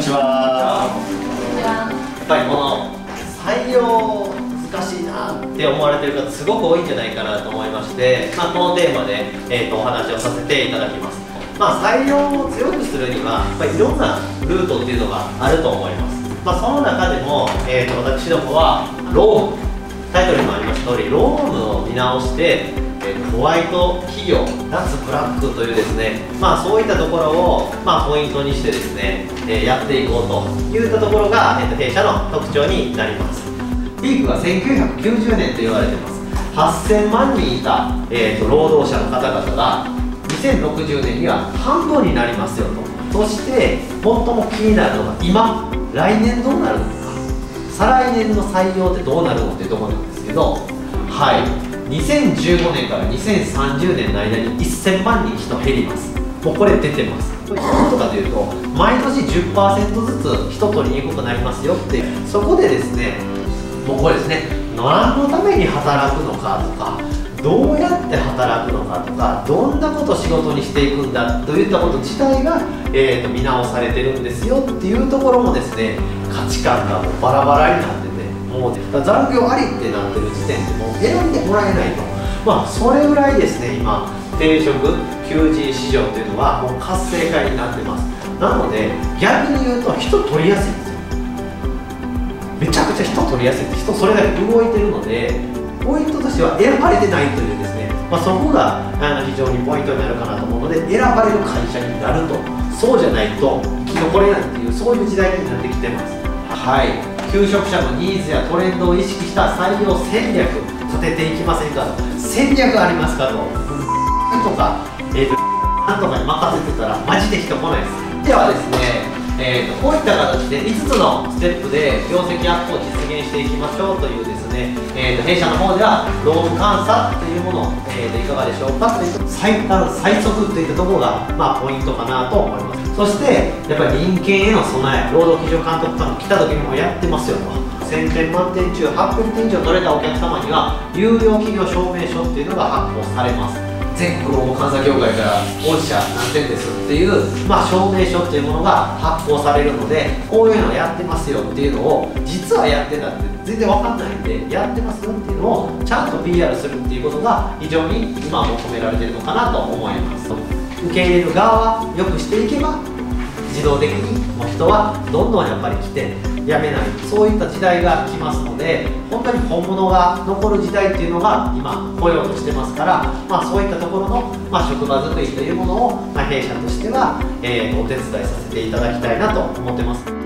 にちは。やっぱりこの採用難しいなって思われてる方すごく多いんじゃないかなと思いまして、まあ、このテーマで、えーと、お話をさせていただきます。まあ、採用を強くするには、やっぱりいろんなルートっていうのがあると思います。まあ、その中でも、えーと、私どもはロームタイトルにもあります通りロームを見直してホワイト企業脱ブラックというですねまあそういったところをまあポイントにしてですね、えやっていこうといったところが、えー、弊社の特徴になります。ピークが1990年と言われてます。8000万人いた、えー、と労働者の方々が2060年には半分になりますよと。そして最も気になるのが今来年どうなるのか。再来年の採用ってどうなるのっていうとこなんですけどはい。2015年から2030年の間に1000万人人減ります。もうこれ出てます。どういうことかというと毎年10%ずつ人取りにくくなりますよって。そこでですねもうこれですね何のために働くのかとかどうやって働くのかとかどんなことを仕事にしていくんだといったこと自体が、えーと見直されてるんですよっていうところもですね価値観がもうバラバラになって残業ありってなってる時点でもう選んでもらえないと。まあそれぐらいですね今定職求人市場っていうのはもう活性化になってます。なので逆に言うと人取りやすいんですよ。めちゃくちゃ人取りやすい人それだけ動いてるのでポイントとしては選ばれてないというですね、まあ、そこがあの非常にポイントになるかなと思うので選ばれる会社になると。そうじゃないと生き残れないっていうそういう時代になってきてます。はい。求職者のニーズやトレンドを意識した採用戦略立てていきませんかと。戦略ありますかと。とか、えーと、なんとかに任せてたらマジで人来ないです。ではですね、えーと、こういった形で5つのステップで業績アップを実現していきましょうというですね、えーと、弊社の方では労務監査というもの、えー、でいかがでしょうかという。最短最速といったところが、まあ、ポイントかなと思いますそしてやっぱり人権への備え労働基準監督官が来た時にもやってますよと。1000点満点中800点以上取れたお客様には有料企業証明書っていうのが発行されます。全国労務監査協会から御社何点ですっていう、まあ、証明書っていうものが発行されるのでこういうのをやってますよっていうのを実はやってたって全然わかんないんでやってますよっていうのをちゃんと PR するっていうことが非常に今求められてるのかなと思います。受け入れる側はよくしていけば自動的にもう人はどんどんやっぱり来て辞めないそういった時代が来ますので本当に本物が残る時代っていうのが今来ようとしてますから、まあ、そういったところの、まあ、職場づくりというものを、まあ、弊社としては、えー、お手伝いさせていただきたいなと思ってます。